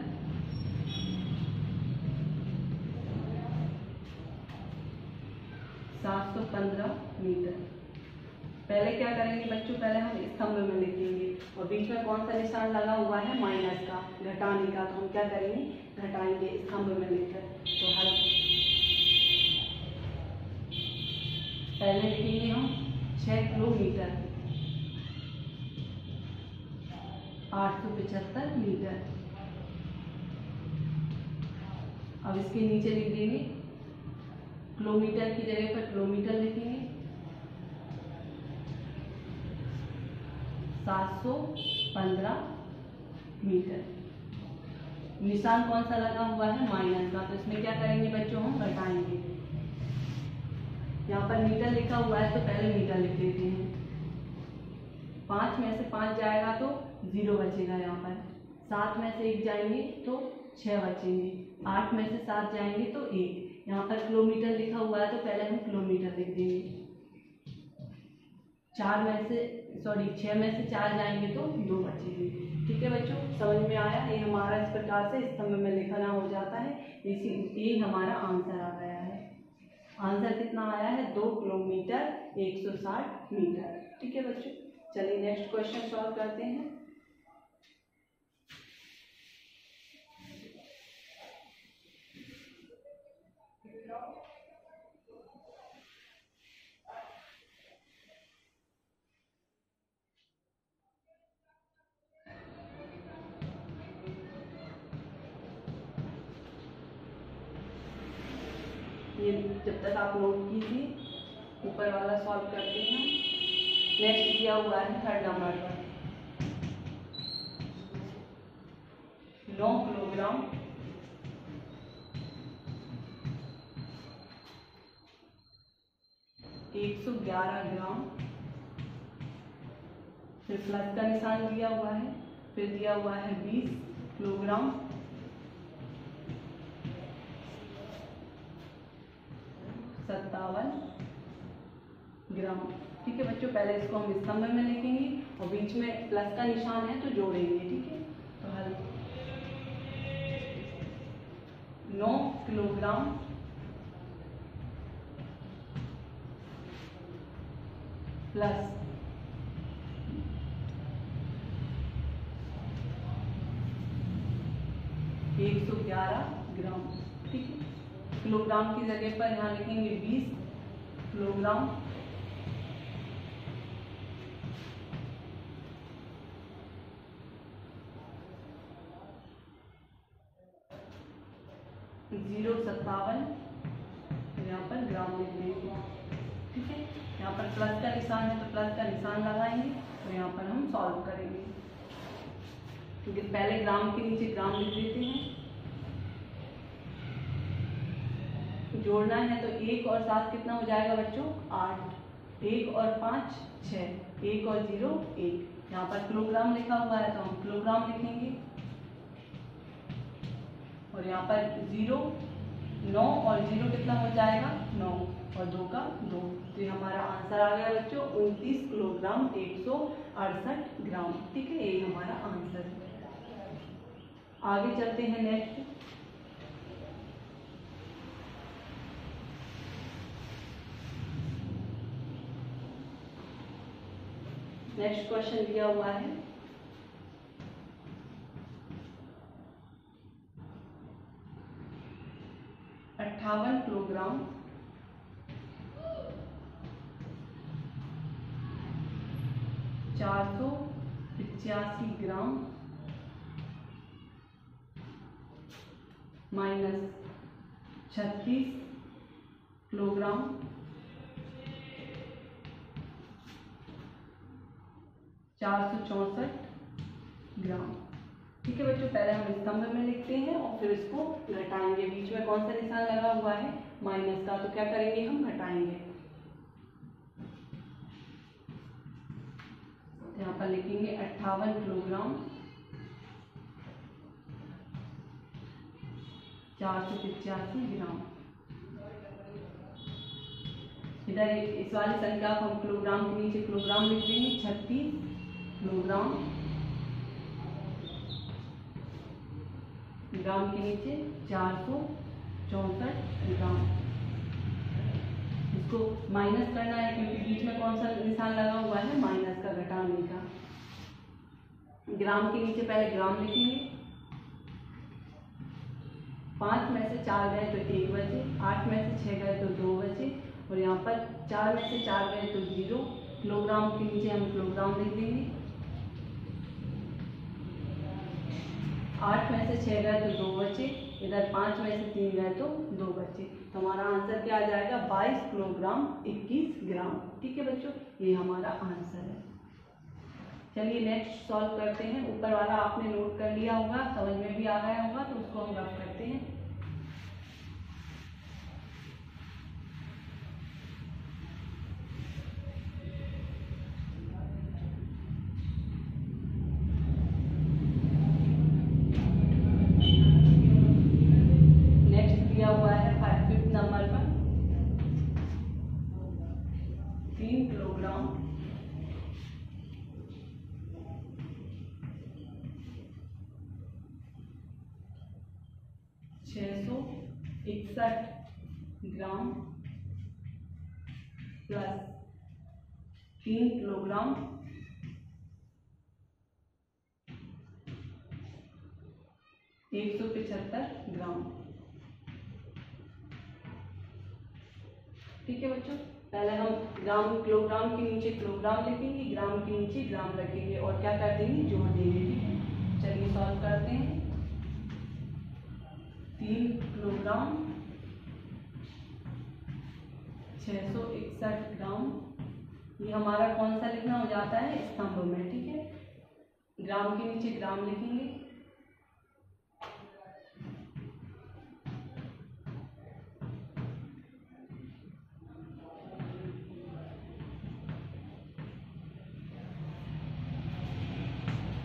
सात सौ पंद्रह मीटर। पहले क्या करेंगे बच्चों? पहले हम स्तंभ में लिखेंगे। और बीच में कौन सा निशान लगा हुआ है? माइनस का। घटाने का। तो हम क्या करेंगे? घटाएँगे स्तंभ में लिखकर तो हर पहले लिखेंगे हम छः किलोमीटर। आठ सौ पचहत्तर मीटर अब इसके नीचे लिख देंगे। किलोमीटर की जगह पर किलोमीटर लिखेंगे। सात सौ पंद्रह मीटर। निशान कौन सा लगा हुआ है? माइनस का। तो इसमें क्या करेंगे बच्चों हम? घटाएँगे यहाँ पर मीटर लिखा हुआ है तो पहले मीटर लिख देते हैं। पाँच में से पाँच जाएगा तो ज़ीरो बचेगा यहाँ पर। सात में से एक जाएँगे तो छः बचेंगे। आठ में से सात जाएँगे तो एक। यहाँ पर किलोमीटर लिखा हुआ है तो पहले हम किलोमीटर लिख देंगे। चार में से सॉरी छः में से चार जाएँगे तो दो बचेंगे। ठीक है बच्चों? समझ में आया? ये हमारा इस प्रकार से स्तंभ में लिखना हो जाता है। इसी, ये हमारा आंसर आ गया है। आंसर कितना आया है? दो किलोमीटर एक सौ साठ मीटर। ठीक है बच्चों? चलिए नेक्स्ट क्वेश्चन सॉल्व करते हैं। जब तक आप नोट कीजिए ऊपर वाला सॉल्व करते हैं नेक्स्ट दिया हुआ है थर्ड नंबर पर। नौ किलोग्राम एक सौ ग्यारह ग्राम। फिर प्लस का निशान दिया हुआ है, फिर दिया हुआ है बीस किलोग्राम। सत्तावन ग्राम। ठीक है बच्चों, पहले इसको हम स्तंभ में लिखेंगे और बीच में प्लस का निशान है तो जोड़ेंगे, ठीक है? तो हल। नौ किलोग्राम। प्लस एक सौ ग्यारह ग्राम ठीक है किलोग्राम की जगह पर, यहाँ लिखेंगे बीस किलोग्राम। ज़ीरो सत्तावन, यहाँ पर ग्राम लिख देंगे ठीक है? यहाँ पर प्लस का निशान है तो प्लस का निशान लगाएँगे तो यहाँ पर हम सॉल्व करेंगे। क्योंकि पहले ग्राम के नीचे ग्राम लिख देते हैं। जोड़ना है तो एक और सात कितना हो जाएगा बच्चों? आठ। एक और पाँच, छः। एक और ज़ीरो, एक। यहाँ पर किलोग्राम लिखा हुआ है तो हम किलोग्राम लिखेंगे। और यहाँ पर ज़ीरो, नौ और ज़ीरो कितना हो जाएगा? नौ। और दो का दो। तो ये हमारा आंसर आ गया बच्चों, उनतीस किलोग्राम एक सौ अड़सठ ग्राम। ठीक है, यही हमारा आंसर आगे चलते हैं नेक्स्ट नेक्स्ट क्वेश्चन दिया हुआ है। चौंसठ ग्राम। ठीक है बच्चों, पहले हम स्तंभ में लिखते हैं और फिर इसको घटाएँगे। बीच में कौन सा निशान लगा हुआ है? माइनस का। तो क्या करेंगे हम? घटाएँगे। यहाँ पर लिखेंगे अट्ठावन किलोग्राम। चार सौ पिचासी ग्राम। इधर इस वाली संख्या को हम किलोग्राम के नीचे किलोग्राम लिख देंगे, छत्तीस। किलोग्राम ग्राम के नीचे चार सौ चौंसठ ग्राम। इसको माइनस करना है, क्योंकि बीच में कौन सा निशान लगा हुआ है? माइनस का घटाने का। ग्राम के नीचे पहले ग्राम लिखेंगे। पाँच में से चार गए तो एक बचे, आठ में से छः गए तो दो बचे, और यहाँ पर चार में से चार गए तो ज़ीरो। किलोग्राम के नीचे हम किलोग्राम लिख देंगे। आठ में से छः गए तो दो बचे, इधर पाँच में से तीन गए तो दो बचे। तो हमारा आंसर क्या आ जाएगा? बाईस किलोग्राम, इक्कीस ग्राम। ठीक है बच्चों? ये हमारा आंसर है। चलिए नेक्स्ट सॉल्व करते हैं। ऊपर वाला आपने नोट कर लिया होगा, समझ में भी आ गया होगा तो उसको हम रफ करते हैं। इकसठ ग्राम प्लस तीन किलोग्राम एक सौ पिछहत्तर ग्राम। ठीक है बच्चों, पहले हम ग्राम किलोग्राम के नीचे किलोग्राम लिखेंगे, ग्राम के नीचे ग्राम रखेंगे और क्या कर देंगे जोड़ देंगे चलिए सॉल्व करते हैं। तीन किलोग्राम छः सौ इकसठ ग्राम। ये हमारा कौन सा लिखना हो जाता है? स्तंभ में, ठीक है? ग्राम के नीचे ग्राम लिखेंगे।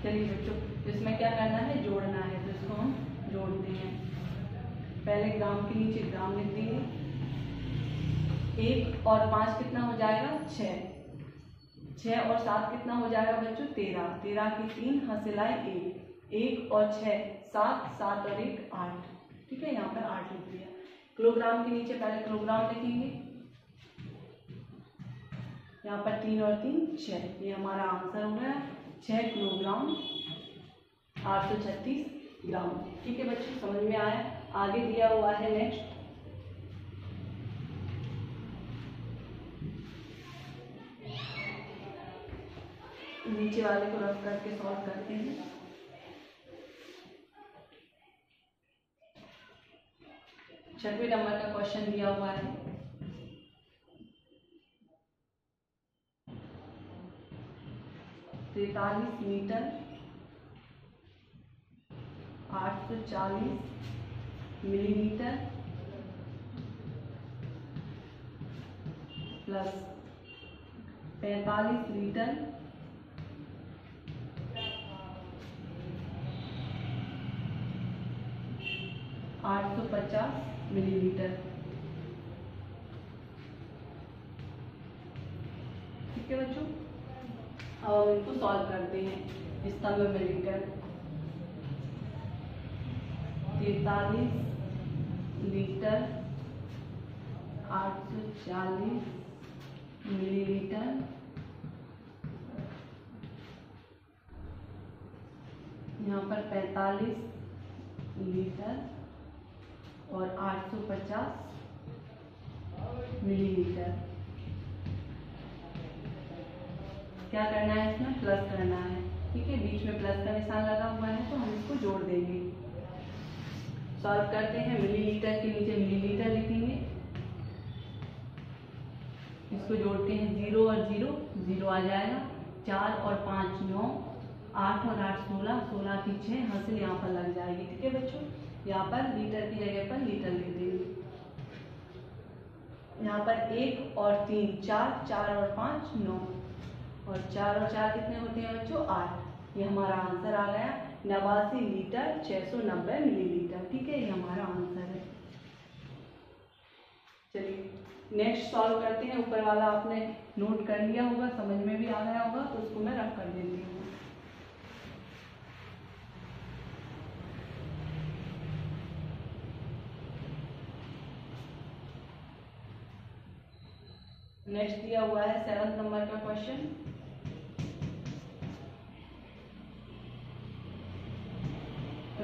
चलिए बच्चों, इसमें क्या करना है? जोड़ना है तो इसको हम जोड़ते हैं। पहले ग्राम के नीचे ग्राम लिख देंगे। एक और पाँच कितना हो जाएगा? छः छः और सात कितना हो जाएगा बच्चों? तेरह। तेरह की तीन, हंसिलाए एक। एक और छः सात सात और एक, आठ। ठीक है, यहाँ पर आठ लिख दिया। किलोग्राम के नीचे पहले किलोग्राम लिखेंगे। यहाँ पर तीन और तीन छः ये हमारा आंसर हो गया छः किलोग्राम, आठ सौ छत्तीस ग्राम। ठीक है बच्चों, समझ में आया? आगे दिया हुआ है नेक्स्ट नीचे वाले को रख करके सॉल्व करते हैं। छठवें नंबर का क्वेश्चन दिया हुआ है। तैतालीस मीटर, आठ सौ चालीस मिलीमीटर प्लस पैंतालीस लीटर आठ सौ पचास मिलीलीटर। ठीक है बच्चों? अब हम इनको सॉल्व करते हैं स्तंभ में लिखकर तैतालीस लीटर आठ सौ चालीस मिलीलीटर। यहाँ पर पैंतालीस लीटर। और 850 मिलीलीटर क्या करना है इसमें? प्लस करना है। ठीक है, बीच में प्लस का निशान लगा हुआ है तो हम इसको जोड़ देंगे। सॉल्व करते हैं मिलीलीटर के नीचे मिलीलीटर लिखेंगे। इसको जोड़ते हैं ज़ीरो और ज़ीरो ज़ीरो आ जाएगा। चार और पाँच, नौ, आठ और आठ, सोलह सोलह की छः हासिल यहाँ पर लग जाएगी। ठीक है बच्चों? यहाँ पर लीटर की जगह पर लीटर लिख देंगे यहाँ पर एक और तीन, चार चार और पाँच, नौ। और चार और चार कितने होते हैं बच्चों? आठ। ये हमारा आंसर आ गया नवासी लीटर छः सौ नब्बे मिलीलीटर। ठीक है, ये हमारा आंसर है। चलिए नेक्स्ट सॉल्व करते हैं। ऊपर वाला आपने नोट कर लिया होगा, समझ में भी आ गया होगा तो उसको मैं रख कर देती हूँ। नेक्स्ट दिया हुआ है सेवंथ नंबर का क्वेश्चन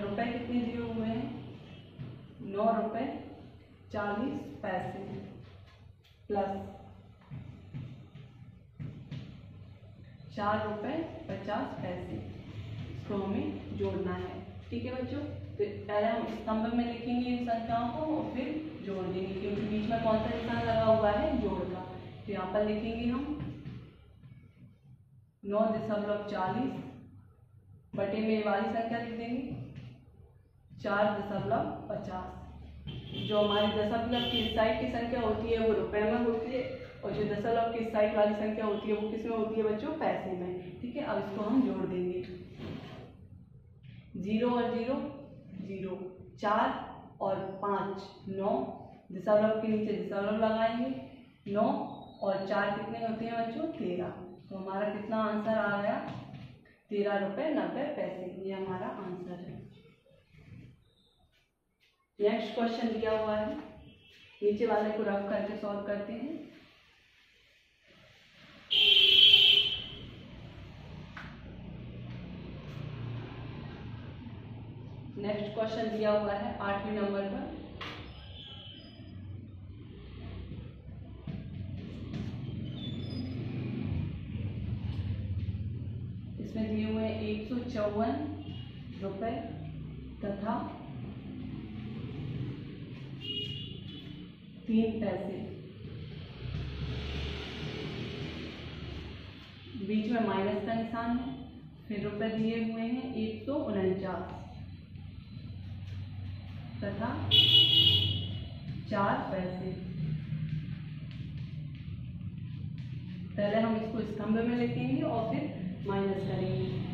रुपए कितने दिए हुए हैं? नौ रुपए, चालीस पैसे प्लस चार रुपए, पचास पैसे इसको हमें जोड़ना है। ठीक है बच्चों? तो पहले हम स्तंभ में लिखेंगे इन संख्याओं को और फिर जोड़ देंगे, क्योंकि बीच में कौन सा निशान लगा हुआ है? जोड़ का। तो यहाँ पर लिखेंगे हम नौ दशमलव चालीस बटे में वाली संख्या लिख देंगे। चार दशमलव पचास। जो हमारी दशमलव की साइड की संख्या होती है वो रुपए में होती है और जो दशमलव की साइड वाली संख्या होती है वो किसमें होती है बच्चों? पैसे में। ठीक है? अब इसको हम जोड़ देंगे। ज़ीरो और ज़ीरो ज़ीरो। चार और पाँच, नौ। दशमलव के नीचे दशमलव लगाएँगे। नौ और चार कितने होते हैं बच्चों? तेरह। तो हमारा कितना आंसर आ गया? तेरह रुपये नब्बे पैसे। ये हमारा आंसर है। नेक्स्ट क्वेश्चन दिया हुआ है। नीचे वाले को रफ करके सॉल्व करते हैं। नेक्स्ट क्वेश्चन दिया हुआ है आठवीं नंबर पर। चौवन रुपये तथा तीन पैसे। बीच में माइनस का निशान है, फिर रुपए दिए हुए हैं एक सौ उनचास तथा चार पैसे। पहले हम इसको स्तंभ में लिखेंगे और फिर माइनस करेंगे।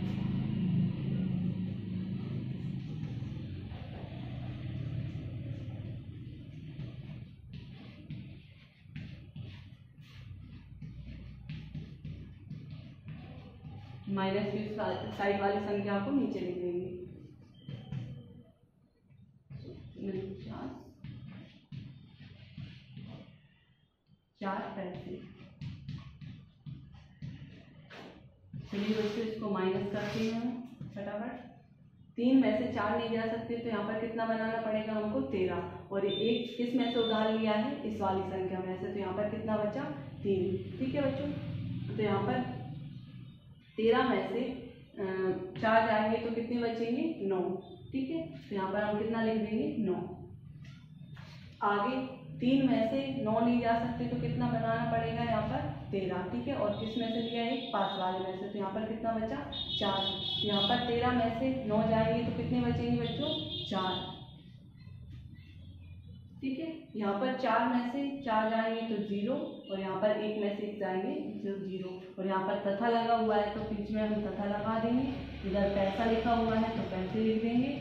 माइनस की साइड वाली संख्या को नीचे लिख देंगे। चार पैसे। चलिए बच्चों इसको माइनस करते हैं फटाफट। तीन में से चार नहीं जा सकते तो यहाँ पर कितना बनाना पड़ेगा हमको? तेरह। और एक किसमें से उधार लिया है? इस वाली संख्या में से तो यहाँ पर कितना बचा? तीन। ठीक है बच्चों? तो यहाँ पर तेरह में से चार जाएँगे तो कितने बचेंगे? नौ। ठीक है? तो यहाँ पर हम कितना लिख देंगे? नौ। आगे तीन में से नौ नहीं जा सकते तो कितना बनाना पड़ेगा यहाँ पर? तेरह। ठीक है? और किसमें से लिया? एक पाँच वाले में से। तो यहाँ पर कितना बचा? चार। यहाँ पर तेरह में से नौ जाएँगे तो कितने बचेंगे बच्चों? चार। ठीक है? यहाँ पर चार में से चार जाएँगे तो ज़ीरो, और यहाँ पर एक में से एक जाएँगे जो ज़ीरो। और यहाँ पर तथा लगा हुआ है तो बीच में हम तथा लगा देंगे। इधर पैसा लिखा हुआ है तो पैसे लिख देंगे।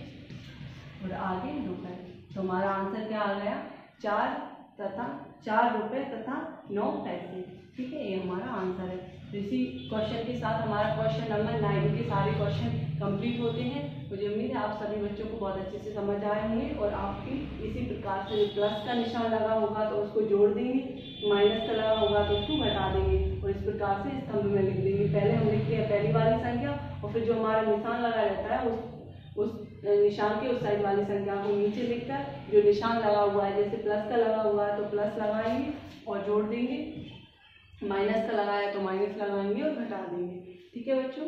और आगे रुपए तो हमारा आंसर क्या आ गया? चार तथा, चार रुपए तथा नौ पैसे। ठीक है? ये हमारा आंसर है। तो इसी क्वेश्चन के साथ हमारा क्वेश्चन नंबर नाइन के सारे क्वेश्चन कंप्लीट होते हैं। मुझे उम्मीद है आप सभी बच्चों को बहुत अच्छे से समझ आए होंगे और आपकी इसी प्रकार से प्लस का निशान लगा होगा तो उसको जोड़ देंगे, माइनस का लगा होगा तो उसको घटा देंगे और इस प्रकार से स्तंभ में लिख देंगे। पहले हम लिखते हैं पहली वाली संख्या और फिर जो हमारा निशान लगा रहता है, उस उस निशान के उस साइड वाली संख्या को नीचे लिखकर जो निशान लगा हुआ है, जैसे प्लस का लगा हुआ है तो प्लस लगाएँगे और जोड़ देंगे। माइनस का लगाया तो माइनस लगाएँगे और घटा देंगे। ठीक है बच्चों?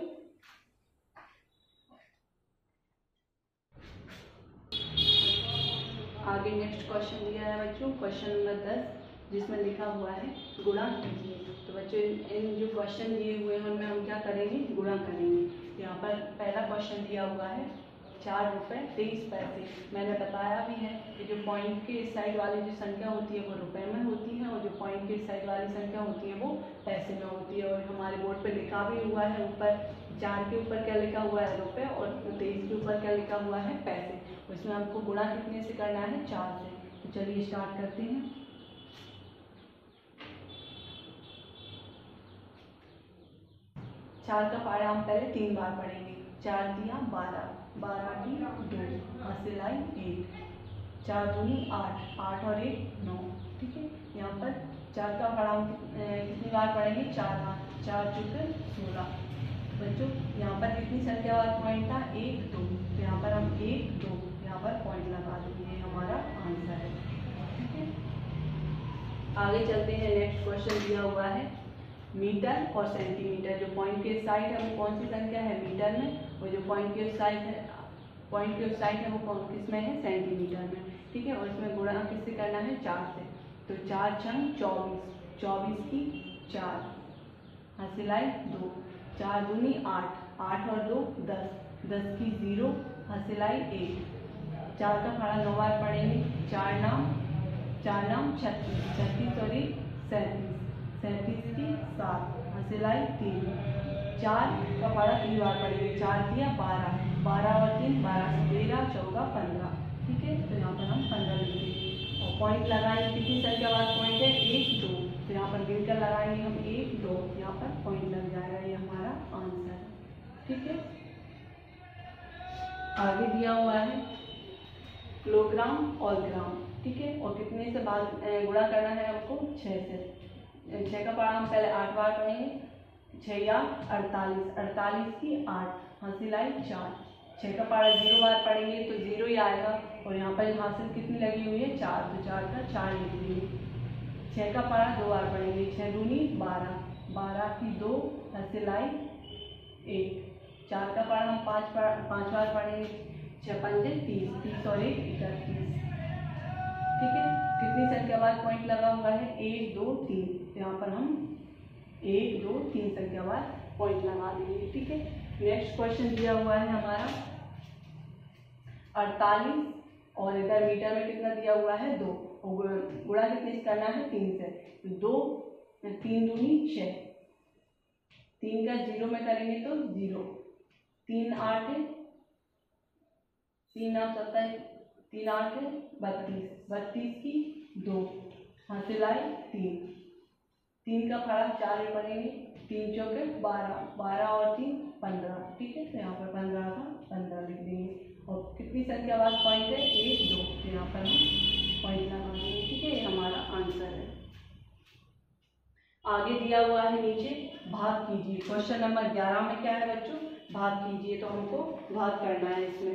आगे नेक्स्ट क्वेश्चन दिया है बच्चों। क्वेश्चन नंबर दस, जिसमें लिखा हुआ है, गुणा कीजिए। तो बच्चों, इन जो क्वेश्चन दिए हुए हैं, उनमें हम क्या करेंगे? गुणा करेंगे। यहाँ पर पहला क्वेश्चन दिया हुआ है, चार रुपये तेईस पैसे। मैंने बताया भी है कि जो पॉइंट के इस साइड वाली जो संख्या होती है, वो रुपए में होती है, और जो पॉइंट के इस साइड वाली संख्या होती है, वो पैसे में होती है। और हमारे बोर्ड पे लिखा भी हुआ है ऊपर चार के ऊपर क्या लिखा हुआ है रुपए और तेईस के ऊपर क्या लिखा हुआ है पैसे। उसमें हमको गुणा कितने से करना है? चार से। तो चलिए स्टार्ट करते हैं। चार का पारा हम पहले तीन बार पढ़ेंगे। चार दिया बारह। बारह की दो हासिलाई एक। चार दूनी आठ। आठ और एक नौ। ठीक है? यहाँ पर चार का पढ़ा कितनी बार पढ़ेंगे? चार। बार चार चुके सोलह। बच्चों, यहाँ पर कितनी संख्या वाला पॉइंट था? एक, दो। तो यहाँ पर हम एक, दो। यहाँ पर पॉइंट लगा देंगे हमारा आंसर है। ठीक है? आगे चलते हैं। नेक्स्ट क्वेश्चन दिया हुआ है। मीटर और सेंटीमीटर जो पॉइंट के साइड है, वो कौन सी संख्या है? मीटर में। और जो पॉइंट के साइड है पॉइंट के साइड है, वो कौन किसमें है? सेंटीमीटर में। ठीक है? और इसमें गुणा किससे करना है? चार से। तो चार छंग चौबीस। चौबीस की चार। हसिलाई दो। चार दूनी, आठ। आठ और दो, दस। दस की ज़ीरो, हसिलाई एक। चार का खड़ा नौ बार पढ़ेंगे। चार नाम चार नाम, छत्तीस। छत्तीस एक, सैंतीस। सैंतीस की सात, हसिलाई तीन। चार का पारा तीन बार पड़ेगी चार दिया बारह। बारह और तीन, बारह तेरह, चौदह, पंद्रह। ठीक है? तो यहाँ पर हम पंद्रह लिखेंगे। और पॉइंट लगाएँगे कितनी संख्या वाला पॉइंट है? एक, दो। यहाँ पर गिनकर लगाएँगे हम एक, दो, यहाँ पर पॉइंट लग जाएगा ये हमारा आंसर ठीक है? आगे दिया हुआ है किलोग्राम और ग्राम ठीक है? और कितने से बाद गुणा करना है हमको? छः से। छः का पढ़ा हम पहले आठ बार पढ़ेंगे। छः या अड़तालीस। अड़तालीस की आठ, हासिल आई चार। छः का पारा ज़ीरो बार पढ़ेंगे तो ज़ीरो ही आएगा। और यहाँ पर हासिल कितनी लगी हुई है? चार। तो चार का चार लिख देंगे छः का पारा दो बार पढ़ेंगे। छः दूनी, बारह। बारह की दो हासिल आई एक। चार का पारा हम पाँच पाँच बार पढ़ेंगे। छः पंजे तीस। तीस और एक, इकतीस। ठीक है? कितनी संख्या बाद पॉइंट लगा हुआ है? एक, दो, तीन। यहाँ पर हम एक, दो, तीन संख्या बाद पॉइंट लगा देंगे। ठीक है? नेक्स्ट क्वेश्चन दिया हुआ है हमारा। अड़तालीस और इधर मीटर में कितना दिया हुआ है? दो। गुणा कितने से करना है? तीन से। तो दो तीन दूनी छः तीन का ज़ीरो में करेंगे तो ज़ीरो। तीन आठ तीन आठ सत्ताईस, तीन आठ बत्तीस। बत्तीस की दो। हासिल आई तीन। तीन का फड़ा, चार में पड़ेंगे तीन चौके, बारह। बारह और तीन, पंद्रह। ठीक है? तो यहाँ पर पंद्रह का पंद्रह लिख देंगे। और कितनी संख्या बाद पॉइंट है? एक, दो। तो यहाँ पर हम लगा देंगे ठीक है हमारा आंसर है। आगे दिया हुआ है नीचे, भाग कीजिए। क्वेश्चन नंबर ग्यारह में क्या है बच्चों? भाग कीजिए तो हमको भाग करना है इसमें।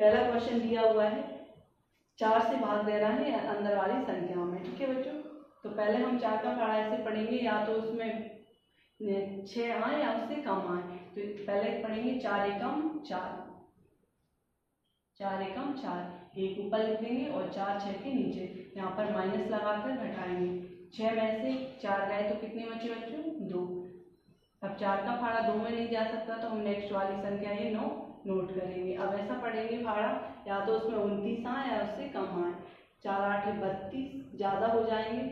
पहला क्वेश्चन दिया हुआ है, चार से भाग देना है अंदर वाली संख्या में, ठीक है बच्चों? तो पहले हम चार का फाड़ा ऐसे पढ़ेंगे, या तो उसमें छः आए या उससे कम आए। तो पहले पढ़ेंगे चार एकम चार। चार एकम चार। एक ऊपर लिख देंगे और चार छः के नीचे। यहाँ पर माइनस लगाकर घटाएँगे। छः में से चार गए तो कितने बचे बच्चों? दो। अब चार का फाड़ा दो में नहीं जा सकता तो हम नेक्स्ट वाली संख्या ये नौ नोट करेंगे। अब ऐसा पढ़ेंगे फाड़ा, या तो उसमें उनतीस आए या उससे कम आए। चार आठ बत्तीस ज़्यादा हो जाएँगे।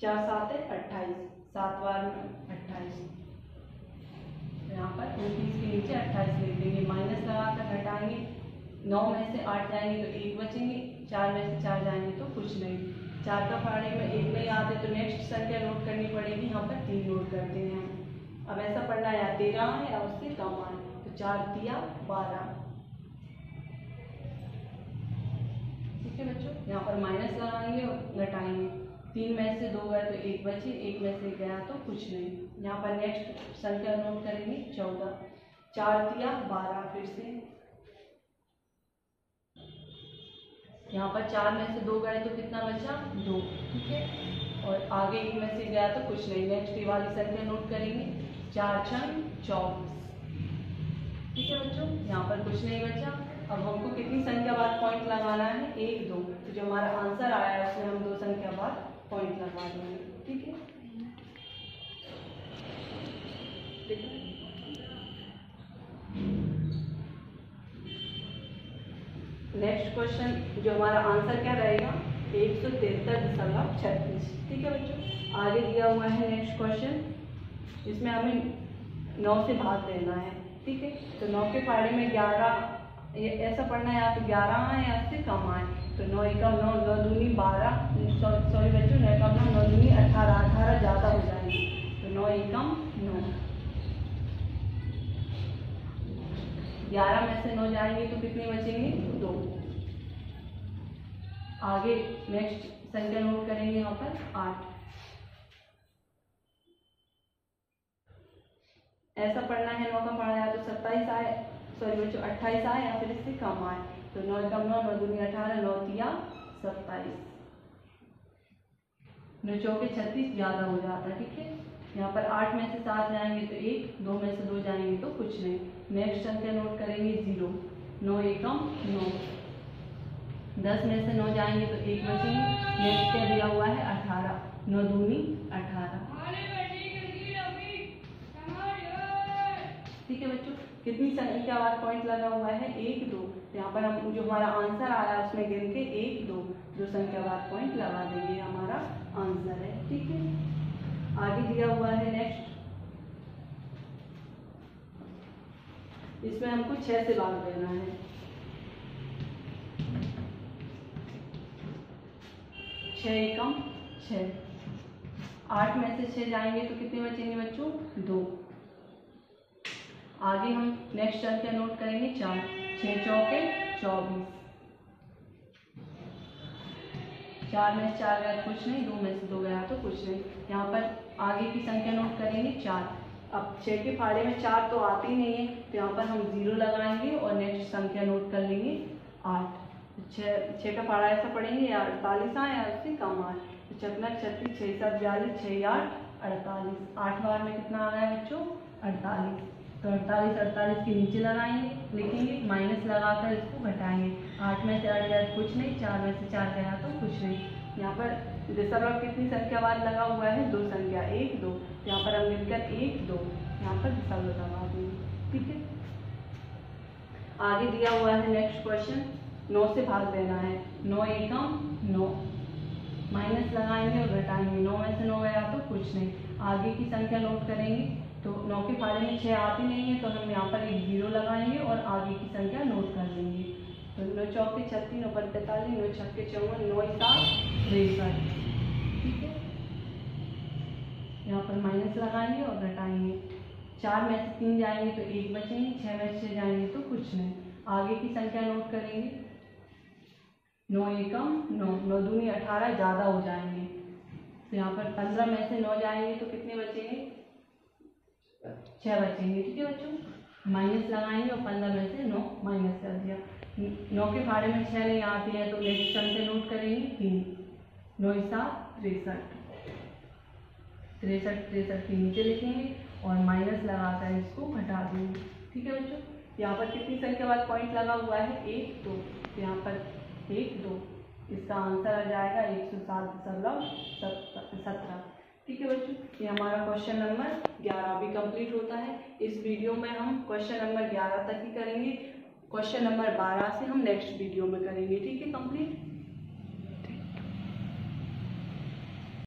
चार सात है अट्ठाईस। सात बार में अट्ठाईस। यहाँ पर उनतीस के नीचे अट्ठाईस लिख देंगे। नौ में से आठ जाएँगे तो एक बचेंगे, चार में से चार जाएँगे तो कुछ नहीं। चार का फाड़े में एक नहीं आते तो नेक्स्ट संख्या नोट करनी पड़ेगी, यहाँ पर तीन नोट करते हैं। अब ऐसा पढ़ना है या तेरह आए या उससे कम आए। तो चार दिया, बारह। ठीक है बच्चों? यहाँ पर माइनस लगाएँगे और घटाएँगे। तीन में से दो गए तो एक बचे, एक में से गया तो कुछ नहीं। यहाँ पर नेक्स्ट संख्या नोट करेंगे, चौदह। चार दिया, बारह, फिर से यहाँ पर चार में से दो गए तो कितना बचा? दो। ठीक है? और आगे एक में से गया तो कुछ नहीं। नेक्स्ट ये वाली संख्या नोट करेंगे। चार छः चौबीस। ठीक है बच्चों? यहाँ पर कुछ नहीं बचा। अब हमको कितनी संख्या बाद पॉइंट लगाना है? एक, दो। तो जो हमारा आंसर आया है, उसमें हम दो संख्या बाद पॉइंट लगा देंगे। ठीक है? नेक्स्ट क्वेश्चन जो हमारा आंसर क्या रहेगा? एक सौ तिहत्तर दशमलव छत्तीस। ठीक है बच्चों? आगे दिया हुआ है नेक्स्ट क्वेश्चन इसमें हमें नौ से भाग देना है। ठीक है? तो नौ के फाड़े में ग्यारह ऐसा पढ़ना है तो ग्यारह आए या उससे कम आए। तो नौ एकम नौ नौ दूनी बारह। सॉरी बच्चों, नौ एकम नौ नौ दूनी अठारह अठारह ज़्यादा हो जाएँगे। तो नौ एकम नौ ग्यारह में से नौ जाएँगे तो कितने बचेंगे? दो। आगे नेक्स्ट संख्या नोट करेंगे यहाँ पर, आठ। ऐसा पढ़ना है, नौ का पढ़ा या तो सत्ताईस आए सॉरी बच्चों, अट्ठाईस आए या फिर इससे कम आए। तो नौ कम नौ नौ दूनी अठारह, नौ तिया सत्ताईस। नौ चौके छत्तीस ज़्यादा हो जाता है, ठीक है? यहाँ पर आठ में से सात जाएँगे तो एक, दो में से दो जाएँगे तो कुछ नहीं। नेक्स्ट संख्या नोट करेंगे ज़ीरो नौ एकम नौ। दस में से नौ जाएँगे तो एक बचेंगे नेक्स्ट क्या दिया हुआ है? अठारह। नौ दूनी, अठारह। ठीक है बच्चों, कितनी संख्या वाला पॉइंट लगा हुआ है? एक, दो। यहाँ पर हम जो हमारा आंसर आ रहा है उसमें गिन के एक, दो दो संख्या वाला पॉइंट लगा देंगे, हमारा आंसर है। ठीक है? आगे दिया हुआ है नेक्स्ट इसमें हमको छह से भाग देना है। छह एकम छह। आठ में से छह जाएँगे तो कितने बचेंगे बच्चों? दो। आगे हम नेक्स्ट संख्या नोट करेंगे चार। छह चौके चौबीस। चार में से चार गया कुछ नहीं, दो में से दो गया तो कुछ नहीं। यहाँ पर आगे की संख्या नोट करेंगे चार। अब छः के फाड़े में चार तो आती नहीं है तो यहाँ पर हम ज़ीरो लगाएँगे और नेक्स्ट संख्या नोट कर लेंगे आठ। तो छः छः का फाड़ा ऐसा पड़ेंगे, या अड़तालीस आए या उससे कम आए। तो चकना छत्तीस छः सात, बयालीस छः आठ, अड़तालीस। आठ बार में कितना आ गया बच्चों? अड़तालीस। तो अड़तालीस अड़तालीस के नीचे लगाएँगे, लिखेंगे, माइनस लगाकर इसको घटाएँगे। आठ में से आठ गया कुछ नहीं, चार में से चार गया तो कुछ नहीं। यहाँ पर दशमलव कितनी संख्या बाद लगा हुआ है? दो संख्या, एक, दो। यहाँ पर हम मिलकर एक, दो। यहाँ पर दशमलव लगा देंगे ठीक है? आगे दिया हुआ है नेक्स्ट क्वेश्चन नौ से भाग देना है। नौ एकम, नौ। माइनस लगाएँगे और घटाएँगे। नौ में से नौ गया तो कुछ नहीं। आगे की संख्या नोट करेंगे। तो नौ के फाड़े में छः आती नहीं है तो हम यहाँ पर एक ज़ीरो लगाएँगे और आगे की संख्या नोट कर लेंगे। तो नौ चौके छत्तीस, नौ पैंतालीस, नौ छक्के चौवन, नौ सात तिरसठ ठीक है? यहाँ पर माइनस लगाएँगे और घटाएँगे। चार में से तीन जाएँगे तो एक बचेंगे छः में से जाएँगे तो कुछ नहीं। आगे की संख्या नोट करेंगे। नौ एकम, नौ नौ दूनी अठारह ज़्यादा हो जाएँगे। तो यहाँ पर पंद्रह में से नौ जाएँगे तो कितने बचेंगे? छः बचेंगे ठीक है बच्चों? माइनस लगाएँगे और पंद्रह में से नौ माइनस कर दिया। नौ के फाड़े में छः नहीं आती है तो नेक्स्ट टर्म से नोट करेंगे तीन। नौ सात तिरसठ। तिरसठ तिरसठ के नीचे लिखेंगे और माइनस लगाकर इसको घटा देंगे। ठीक है बच्चों? यहाँ पर कितनी संख्या बाद पॉइंट लगा हुआ है? एक, दो। तो यहाँ पर एक, दो। इसका आंसर आ जाएगा एक सौ सात दशमलव सत्रह। ठीक है बच्चों? ये हमारा क्वेश्चन नंबर ग्यारह भी कंप्लीट होता है। इस वीडियो में हम क्वेश्चन नंबर ग्यारह तक ही करेंगे। क्वेश्चन नंबर बारह से हम नेक्स्ट वीडियो में करेंगे। ठीक है कंप्लीट